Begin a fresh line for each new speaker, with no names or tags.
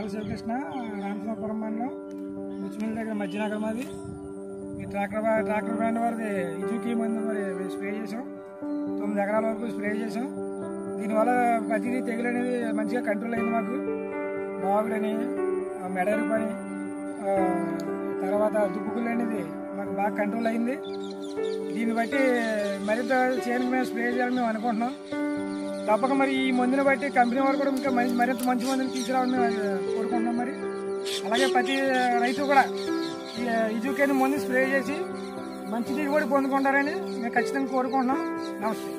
నాగల శివకృష్ణ రామచంద్రపురం మండలం ముచ్చిమిల్లి దగ్గర మధ్యనగరం అది. ఈ ట్రాక్టర్ ట్రాక్టర్ బ్రాండ్ వారిది ఇజుకి మందు మరి స్ప్రే చేసాం తొమ్మిది ఎకరాల వరకు స్ప్రే చేసాం దీనివల్ల ప్రతిదీ తెగులు అనేది మంచిగా కంట్రోల్ అయింది మాకు. బాగులని మెడలు పని తర్వాత దుబ్బుకులు అనేది మాకు బాగా కంట్రోల్ అయింది. దీన్ని బట్టి మరింత చేయడం మేము స్ప్రే చేయాలని మేము అనుకుంటున్నాం. తప్పక మరి ఈ మందుని బట్టి కంపెనీ వారు కూడా ఇంకా మరింత మంచి మందిని తీసుకురావడం కోరుకుంటున్నాం మరి. అలాగే ప్రతి రైతు కూడా ఈ ఇజుకేని మందు స్ప్రే చేసి మంచి దిగుబడి పొందుకుంటారని మేము ఖచ్చితంగా కోరుకుంటున్నాం. నమస్తే.